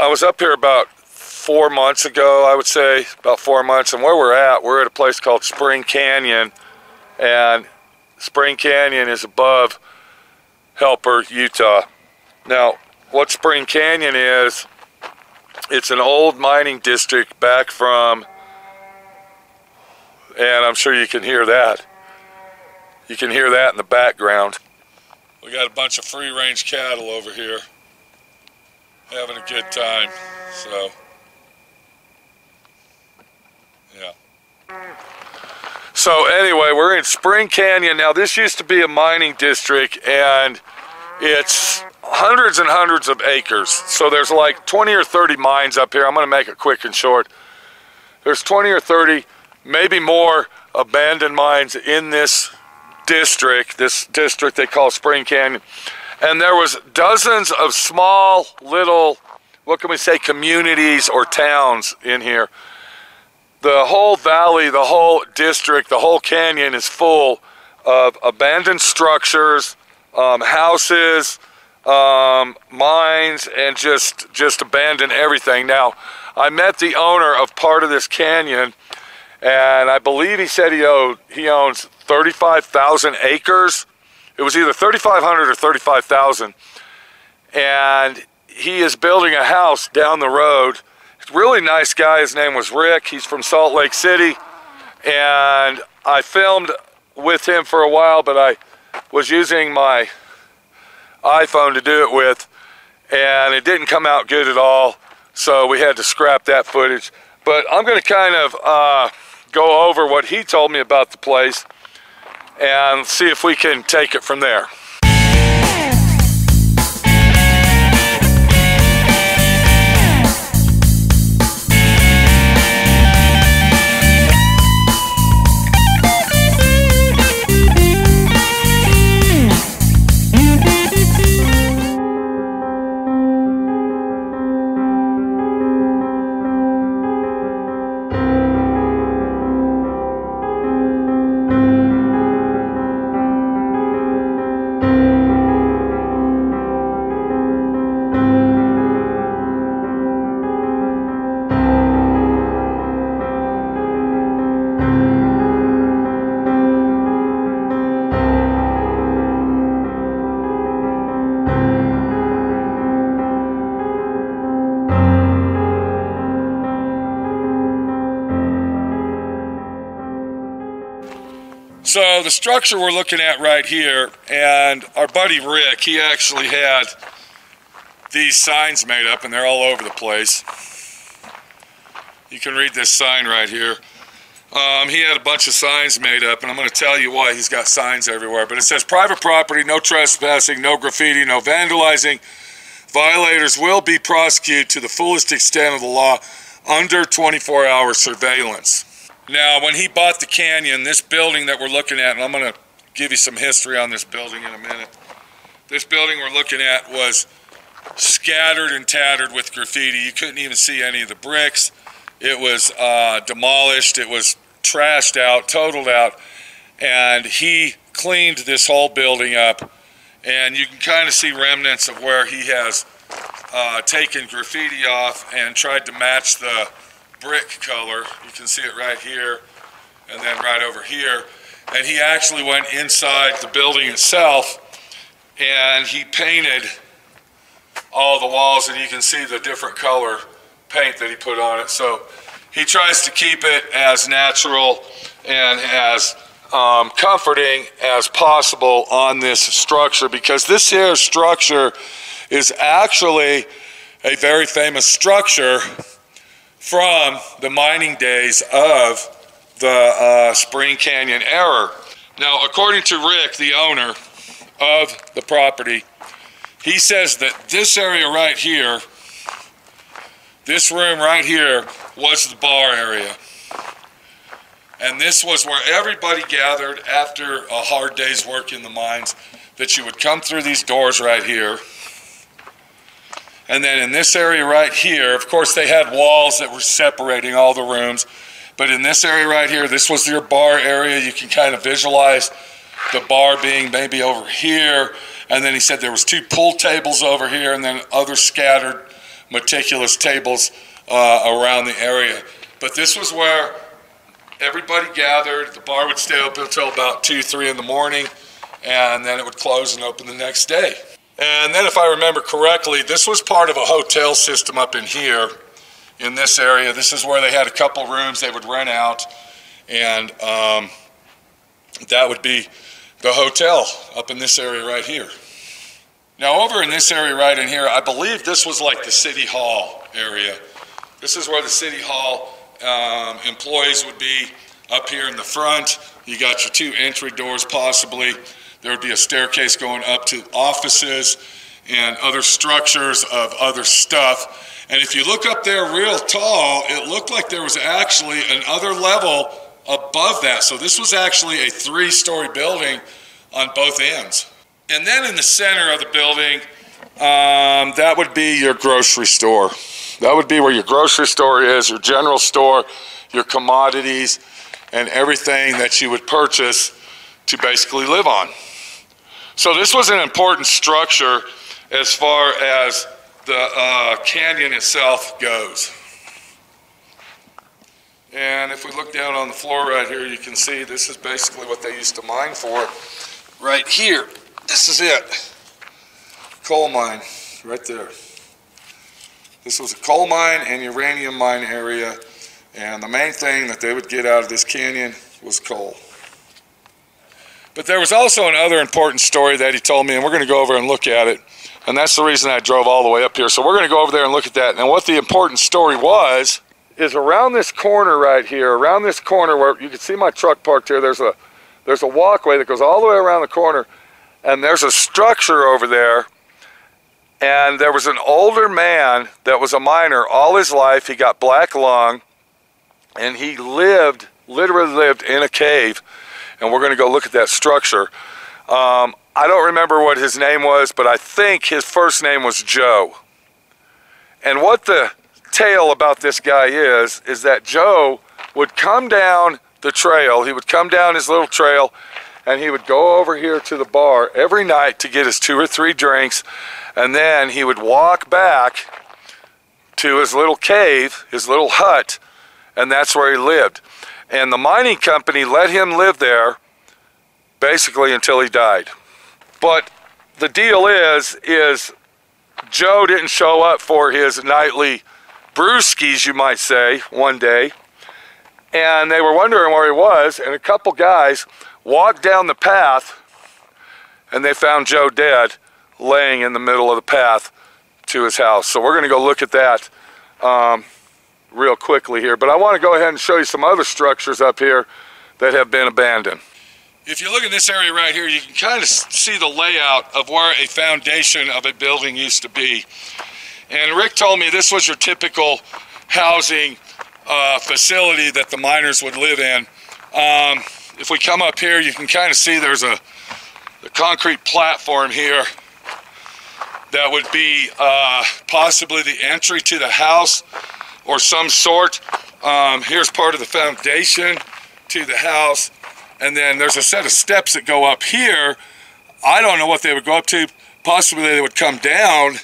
I was up here about four months ago, I would say, about four months. And where we're at, we're at a place called Spring Canyon. And Spring Canyon is above Helper, Utah. Now, what Spring Canyon is, it's an old mining district back from, and I'm sure you can hear that. You can hear that in the background. We got a bunch of free range cattle over here having a good time. So, yeah. So anyway, we're in Spring Canyon. Now this used to be a mining district and it's hundreds and hundreds of acres. So there's like 20 or 30 mines up here. I'm gonna make it quick and short. There's 20 or 30, maybe more abandoned mines in this district, this district they call Spring Canyon. And there was dozens of small little, what can we say, communities or towns in here the whole valley, the whole district, the whole canyon is full of abandoned structures, um, houses, um, mines, and just just abandoned everything. Now, I met the owner of part of this canyon, and I believe he said he owed he owns 35,000 acres. It was either 3,500 or 35,000, and he is building a house down the road really nice guy. His name was Rick. He's from Salt Lake City. And I filmed with him for a while, but I was using my iPhone to do it with, and it didn't come out good at all. So we had to scrap that footage. But I'm going to kind of uh, go over what he told me about the place and see if we can take it from there. The structure we're looking at right here, and our buddy Rick, he actually had these signs made up, and they're all over the place. You can read this sign right here. Um, he had a bunch of signs made up, and I'm going to tell you why he's got signs everywhere. But it says private property, no trespassing, no graffiti, no vandalizing. Violators will be prosecuted to the fullest extent of the law under 24 hour surveillance. Now, when he bought the canyon, this building that we're looking at, and I'm going to give you some history on this building in a minute. This building we're looking at was scattered and tattered with graffiti. You couldn't even see any of the bricks. It was uh, demolished. It was trashed out, totaled out. And he cleaned this whole building up. And you can kind of see remnants of where he has uh, taken graffiti off and tried to match the brick color. You can see it right here and then right over here. And he actually went inside the building itself and he painted all the walls and you can see the different color paint that he put on it. So he tries to keep it as natural and as um, comforting as possible on this structure because this here structure is actually a very famous structure from the mining days of the uh, Spring Canyon era. Now, according to Rick, the owner of the property, he says that this area right here, this room right here, was the bar area. And this was where everybody gathered after a hard day's work in the mines, that you would come through these doors right here and then in this area right here, of course, they had walls that were separating all the rooms. But in this area right here, this was your bar area. You can kind of visualize the bar being maybe over here. And then he said there was two pool tables over here and then other scattered meticulous tables uh, around the area. But this was where everybody gathered. The bar would stay open until about 2, 3 in the morning, and then it would close and open the next day. And then, if I remember correctly, this was part of a hotel system up in here, in this area. This is where they had a couple rooms they would rent out, and um, that would be the hotel up in this area right here. Now, over in this area right in here, I believe this was like the city hall area. This is where the city hall um, employees would be up here in the front. You got your two entry doors, possibly. There would be a staircase going up to offices and other structures of other stuff. And if you look up there real tall, it looked like there was actually another level above that. So this was actually a three story building on both ends. And then in the center of the building, um, that would be your grocery store. That would be where your grocery store is, your general store, your commodities, and everything that you would purchase to basically live on. So this was an important structure as far as the uh, canyon itself goes. And if we look down on the floor right here, you can see this is basically what they used to mine for right here. This is it. Coal mine, right there. This was a coal mine and uranium mine area, and the main thing that they would get out of this canyon was coal. But there was also another important story that he told me, and we're going to go over and look at it. And that's the reason I drove all the way up here. So we're going to go over there and look at that. And what the important story was is around this corner right here, around this corner where you can see my truck parked here, there's a there's a walkway that goes all the way around the corner, and there's a structure over there. And there was an older man that was a miner all his life. He got black lung, and he lived, literally lived in a cave. And we're going to go look at that structure. Um, I don't remember what his name was, but I think his first name was Joe. And what the tale about this guy is, is that Joe would come down the trail, he would come down his little trail, and he would go over here to the bar every night to get his two or three drinks, and then he would walk back to his little cave, his little hut, and that's where he lived. And the mining company let him live there basically until he died. But the deal is, is Joe didn't show up for his nightly brewskis, you might say, one day. And they were wondering where he was, and a couple guys walked down the path, and they found Joe dead, laying in the middle of the path to his house. So we're going to go look at that um, real quickly here. But I want to go ahead and show you some other structures up here that have been abandoned if you look in this area right here, you can kind of see the layout of where a foundation of a building used to be. And Rick told me this was your typical housing uh, facility that the miners would live in. Um, if we come up here, you can kind of see there's a, a concrete platform here that would be uh, possibly the entry to the house or some sort. Um, here's part of the foundation to the house. And then there's a set of steps that go up here. I don't know what they would go up to. Possibly they would come down.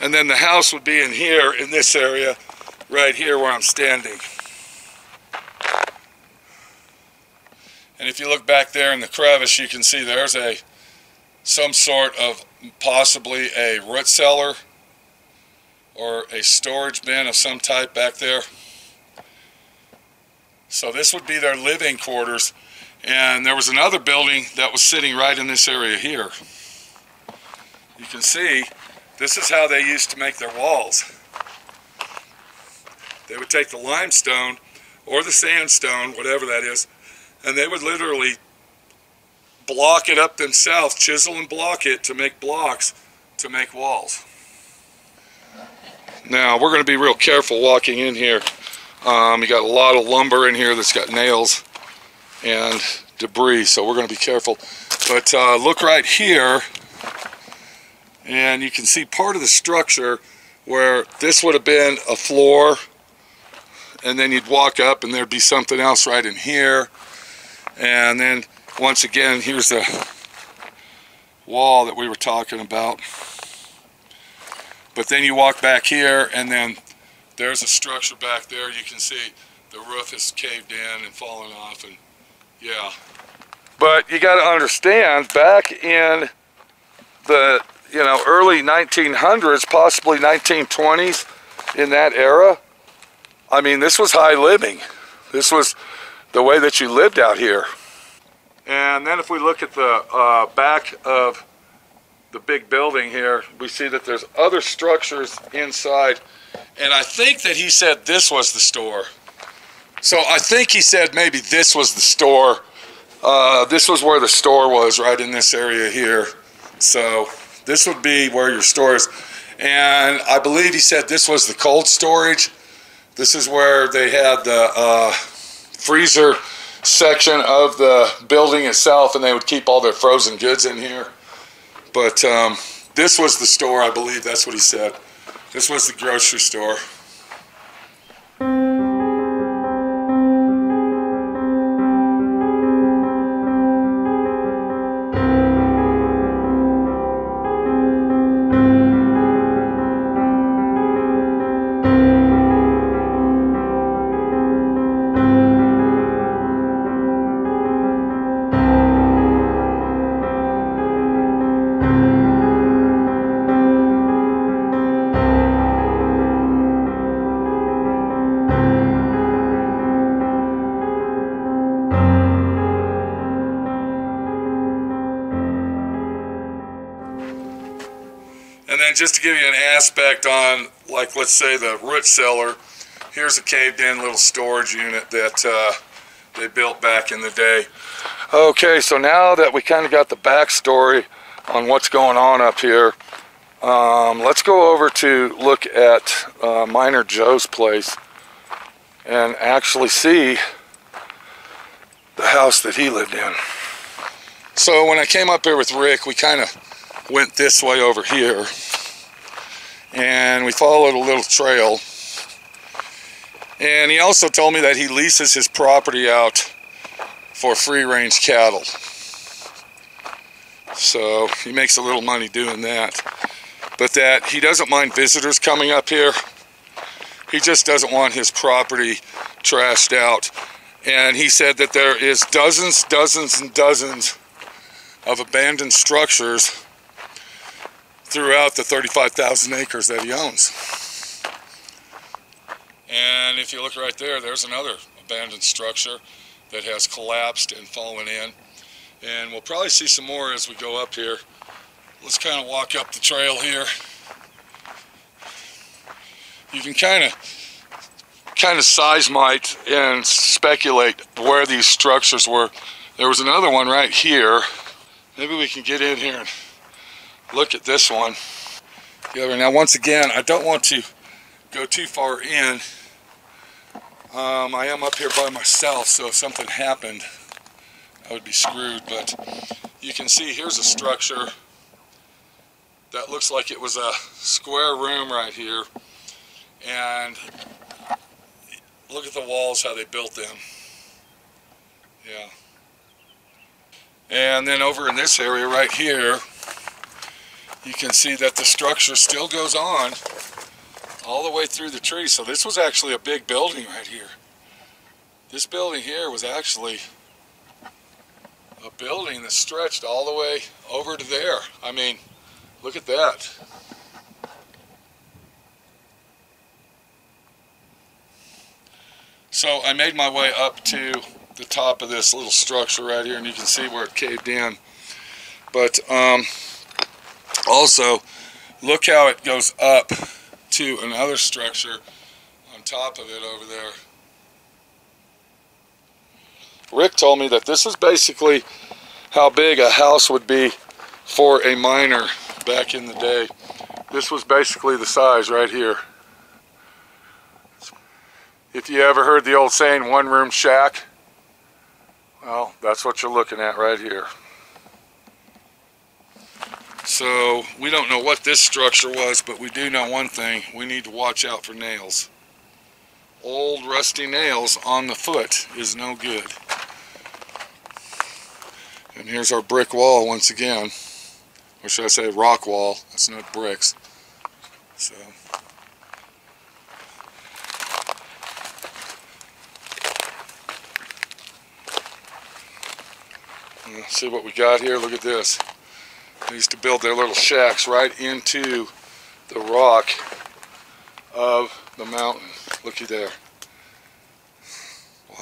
And then the house would be in here, in this area, right here where I'm standing. And if you look back there in the crevice, you can see there's a some sort of possibly a root cellar or a storage bin of some type back there. So this would be their living quarters. And there was another building that was sitting right in this area here. You can see this is how they used to make their walls. They would take the limestone or the sandstone, whatever that is, and they would literally block it up themselves, chisel and block it to make blocks to make walls. Now, we're going to be real careful walking in here um, you got a lot of lumber in here that's got nails and debris, so we're going to be careful. But uh, look right here, and you can see part of the structure where this would have been a floor, and then you'd walk up and there'd be something else right in here. And then once again, here's the wall that we were talking about. But then you walk back here, and then there's a structure back there. You can see the roof is caved in and fallen off, and yeah. But you got to understand, back in the you know early 1900s, possibly 1920s, in that era, I mean, this was high living. This was the way that you lived out here. And then if we look at the uh, back of the big building here, we see that there's other structures inside. And I think that he said this was the store. So I think he said maybe this was the store. Uh, this was where the store was, right in this area here. So this would be where your store is. And I believe he said this was the cold storage. This is where they had the uh, freezer section of the building itself, and they would keep all their frozen goods in here. But um, this was the store, I believe. That's what he said. This was the grocery store. Aspect on, like, let's say the root cellar, here's a caved in little storage unit that uh, they built back in the day. Okay, so now that we kind of got the backstory on what's going on up here, um, let's go over to look at uh, Miner Joe's place and actually see the house that he lived in. So when I came up here with Rick, we kind of went this way over here and we followed a little trail. And he also told me that he leases his property out for free range cattle. So he makes a little money doing that. But that he doesn't mind visitors coming up here. He just doesn't want his property trashed out. And he said that there is dozens dozens and dozens of abandoned structures throughout the 35,000 acres that he owns. And if you look right there, there's another abandoned structure that has collapsed and fallen in. And we'll probably see some more as we go up here. Let's kind of walk up the trail here. You can kind of kind of seismite and speculate where these structures were. There was another one right here. Maybe we can get in here and look at this one. Now, once again, I don't want to go too far in. Um, I am up here by myself, so if something happened, I would be screwed. But you can see here's a structure that looks like it was a square room right here. And look at the walls, how they built them. Yeah. And then over in this area right here, you can see that the structure still goes on all the way through the tree. So this was actually a big building right here. This building here was actually a building that stretched all the way over to there. I mean, look at that. So I made my way up to the top of this little structure right here and you can see where it caved in. But um, also, look how it goes up to another structure on top of it over there. Rick told me that this is basically how big a house would be for a miner back in the day. This was basically the size right here. If you ever heard the old saying, one room shack, well, that's what you're looking at right here. So we don't know what this structure was, but we do know one thing. We need to watch out for nails. Old rusty nails on the foot is no good. And here's our brick wall once again. Or should I say rock wall. It's not bricks. So. See what we got here? Look at this. Used to build their little shacks right into the rock of the mountain. Looky there. Wow.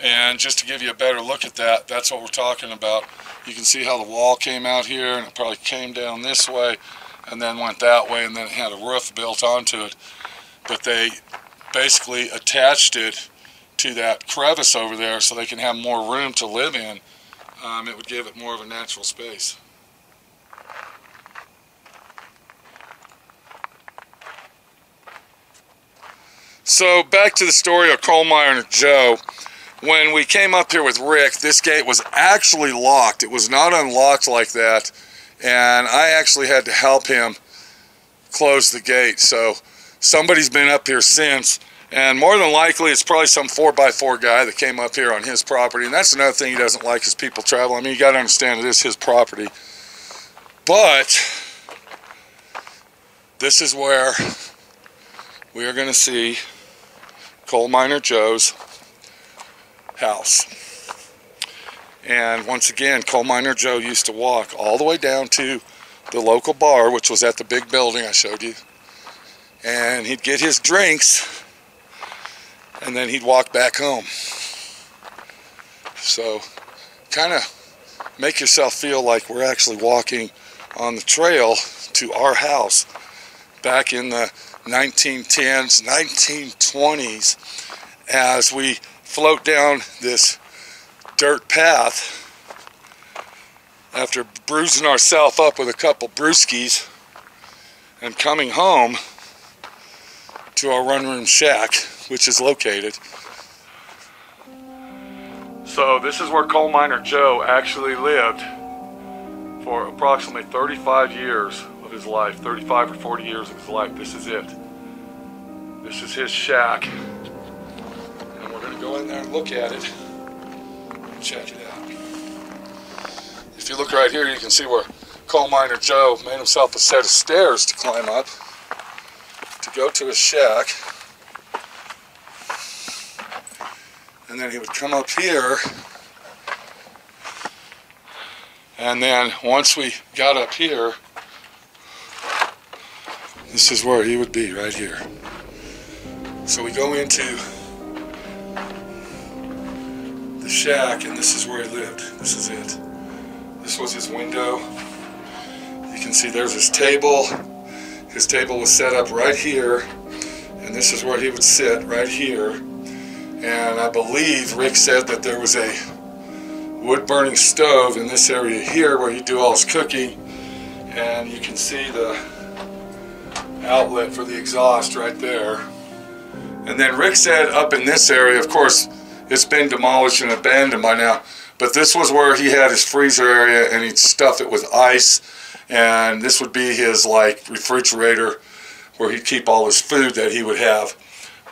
And just to give you a better look at that, that's what we're talking about. You can see how the wall came out here and it probably came down this way and then went that way and then it had a roof built onto it. But they basically attached it to that crevice over there so they can have more room to live in. Um, it would give it more of a natural space. So back to the story of coal miner Joe. When we came up here with Rick, this gate was actually locked. It was not unlocked like that. And I actually had to help him close the gate. So somebody's been up here since. And more than likely, it's probably some 4x4 guy that came up here on his property. And that's another thing he doesn't like is people travel. I mean, you got to understand it is his property. But this is where we are going to see coal miner Joe's house. And once again, coal miner Joe used to walk all the way down to the local bar, which was at the big building I showed you. And he'd get his drinks, and then he'd walk back home. So, kind of make yourself feel like we're actually walking on the trail to our house back in the 1910s, 1920s, as we float down this dirt path after bruising ourselves up with a couple brewskis and coming home to our run room shack, which is located. So this is where coal miner Joe actually lived for approximately 35 years of his life, 35 or 40 years of his life. This is it. This is his shack And we're going to go in there and look at it check it out. If you look right here, you can see where coal miner Joe made himself a set of stairs to climb up to go to his shack. And then he would come up here. And then once we got up here, this is where he would be right here. So we go into the shack, and this is where he lived. This is it. This was his window. You can see there's his table. His table was set up right here, and this is where he would sit, right here. And I believe Rick said that there was a wood-burning stove in this area here where he'd do all his cooking. And you can see the outlet for the exhaust right there. And then Rick said up in this area, of course, it's been demolished and abandoned by now. But this was where he had his freezer area and he'd stuff it with ice. And this would be his like refrigerator where he'd keep all his food that he would have.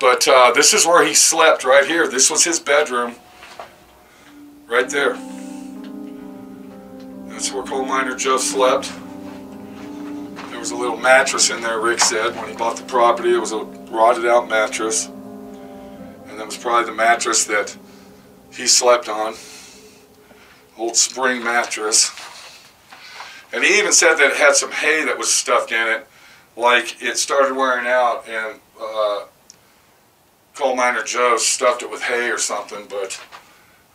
But uh, this is where he slept right here. This was his bedroom right there. That's where coal miner Joe slept. There was a little mattress in there, Rick said, when he bought the property. It was a rotted out mattress. And that was probably the mattress that he slept on. Old spring mattress. And he even said that it had some hay that was stuffed in it, like it started wearing out, and uh, coal miner Joe stuffed it with hay or something. But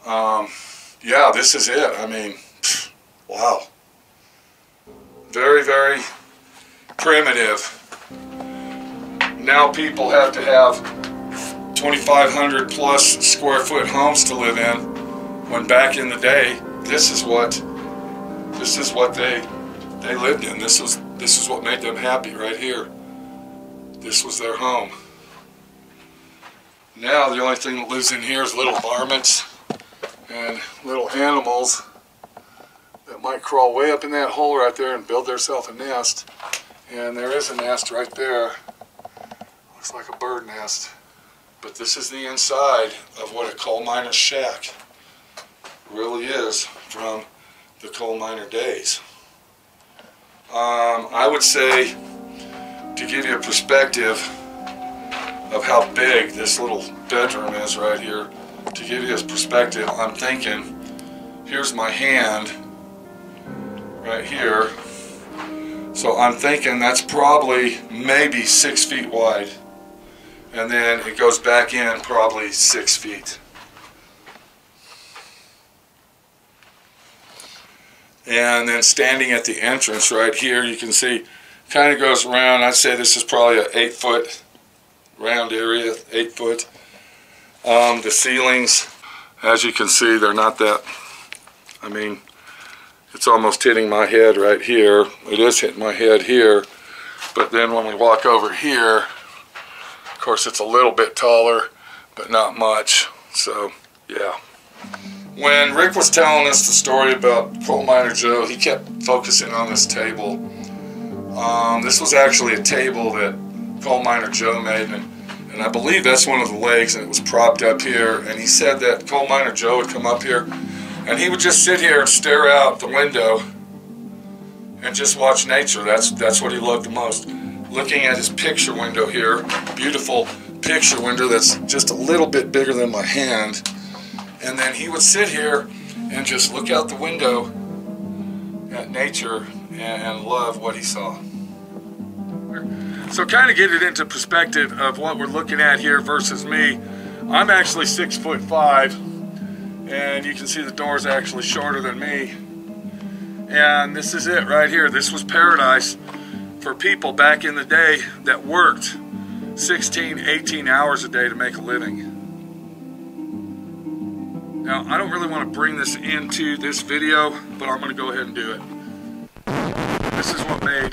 um, yeah, this is it. I mean, wow. Very, very primitive. Now people have to have 2,500 plus square foot homes to live in. When back in the day, this is what this is what they they lived in. This was this is what made them happy right here. This was their home. Now the only thing that lives in here is little varmints and little animals that might crawl way up in that hole right there and build themselves a nest. And there is a nest right there. Looks like a bird nest. But this is the inside of what a coal miner's shack really is from the coal miner days. Um, I would say, to give you a perspective of how big this little bedroom is right here, to give you a perspective, I'm thinking, here's my hand right here. So I'm thinking that's probably maybe six feet wide. And then it goes back in probably six feet. And then standing at the entrance right here, you can see kind of goes around. I'd say this is probably an eight foot round area, eight foot. Um, the ceilings, as you can see, they're not that, I mean, it's almost hitting my head right here. It is hitting my head here. But then when we walk over here, of course it's a little bit taller, but not much. So, yeah. When Rick was telling us the story about Coal Miner Joe, he kept focusing on this table. Um, this was actually a table that Coal Miner Joe made, and, and I believe that's one of the legs, and it was propped up here. And he said that Coal Miner Joe would come up here, and he would just sit here and stare out the window and just watch nature. That's that's what he loved the most. Looking at his picture window here, beautiful picture window that's just a little bit bigger than my hand and then he would sit here and just look out the window at nature and, and love what he saw. So kind of get it into perspective of what we're looking at here versus me. I'm actually six foot five and you can see the door is actually shorter than me. And this is it right here. This was paradise for people back in the day that worked 16, 18 hours a day to make a living. Now, I don't really want to bring this into this video, but I'm going to go ahead and do it. This is what made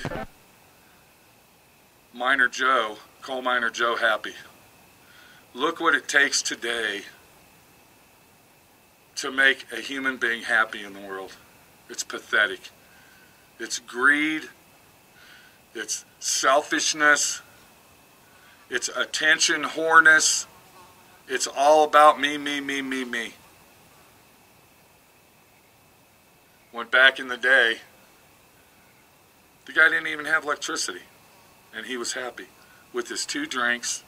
Miner Joe, Coal Miner Joe, happy. Look what it takes today to make a human being happy in the world. It's pathetic. It's greed. It's selfishness. It's attention whoreness. It's all about me, me, me, me, me. When back in the day, the guy didn't even have electricity. And he was happy with his two drinks,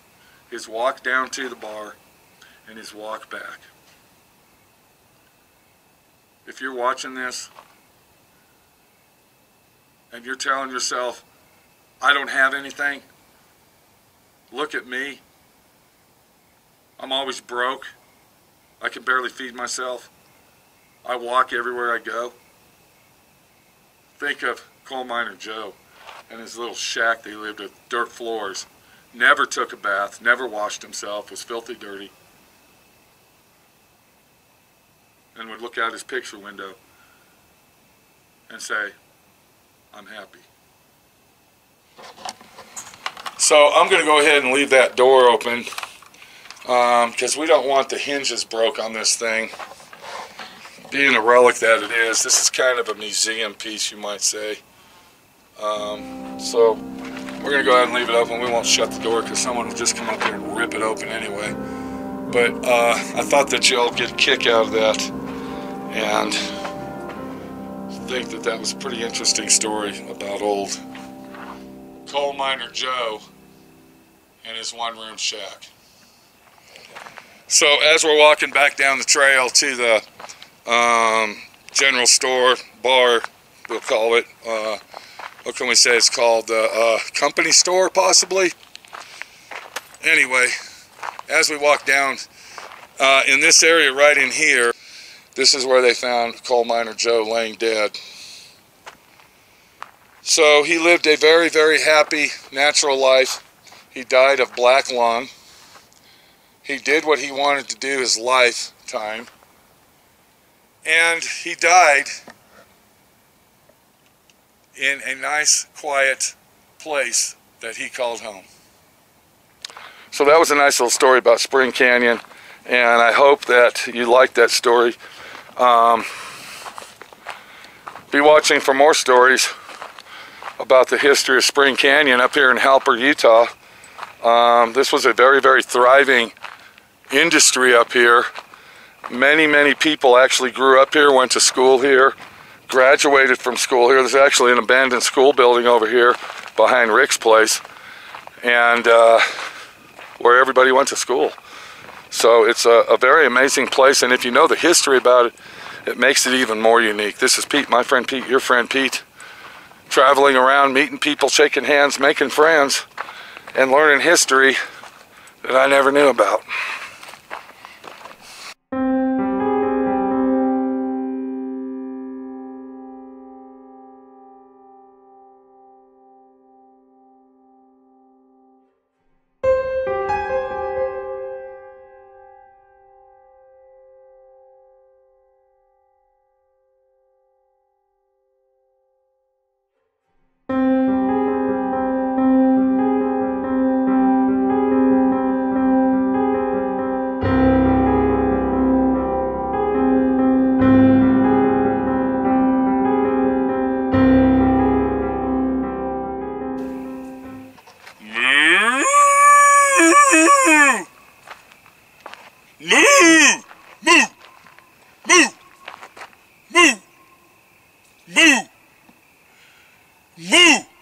his walk down to the bar, and his walk back. If you're watching this and you're telling yourself, I don't have anything, look at me. I'm always broke. I can barely feed myself. I walk everywhere I go. Think of coal miner Joe and his little shack that he lived with, dirt floors. Never took a bath, never washed himself, was filthy dirty. And would look out his picture window and say, I'm happy. So I'm going to go ahead and leave that door open because um, we don't want the hinges broke on this thing being a relic that it is, this is kind of a museum piece, you might say. Um, so we're going to go ahead and leave it open. We won't shut the door because someone will just come up here and rip it open anyway. But uh, I thought that y'all get a kick out of that and think that that was a pretty interesting story about old coal miner Joe and his one-room shack. So as we're walking back down the trail to the um, general store, bar, we'll call it. Uh, what can we say? It's called the uh, company store, possibly. Anyway, as we walk down uh, in this area right in here, this is where they found coal miner Joe laying dead. So he lived a very, very happy, natural life. He died of black lung. He did what he wanted to do his lifetime. And he died in a nice, quiet place that he called home. So that was a nice little story about Spring Canyon, and I hope that you liked that story. Um, be watching for more stories about the history of Spring Canyon up here in Helper, Utah. Um, this was a very, very thriving industry up here Many, many people actually grew up here, went to school here, graduated from school here. There's actually an abandoned school building over here behind Rick's place, and uh, where everybody went to school. So it's a, a very amazing place, and if you know the history about it, it makes it even more unique. This is Pete, my friend Pete, your friend Pete, traveling around, meeting people, shaking hands, making friends, and learning history that I never knew about. Moo!